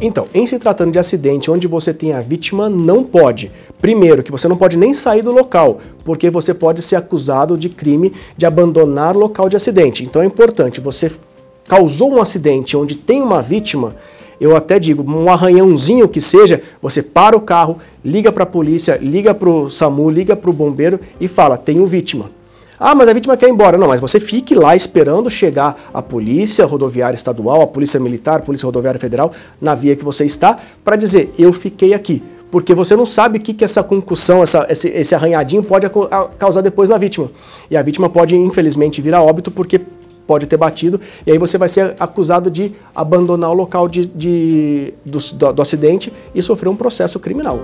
Então, em se tratando de acidente onde você tem a vítima, não pode. Primeiro, que você não pode nem sair do local, porque você pode ser acusado de crime de abandonar o local de acidente. Então é importante, você causou um acidente onde tem uma vítima, eu até digo, um arranhãozinho que seja, você para o carro, liga para a polícia, liga para o SAMU, liga para o bombeiro e fala, tenho vítima. Ah, mas a vítima quer ir embora. Não, mas você fique lá esperando chegar a polícia rodoviária estadual, a polícia militar, a polícia rodoviária federal, na via que você está, para dizer, eu fiquei aqui. Porque você não sabe o que, que essa concussão, essa, esse, esse arranhadinho pode causar depois na vítima. E a vítima pode, infelizmente, vir a óbito porque pode ter batido, e aí você vai ser acusado de abandonar o local de, de do, do, do acidente e sofrer um processo criminal.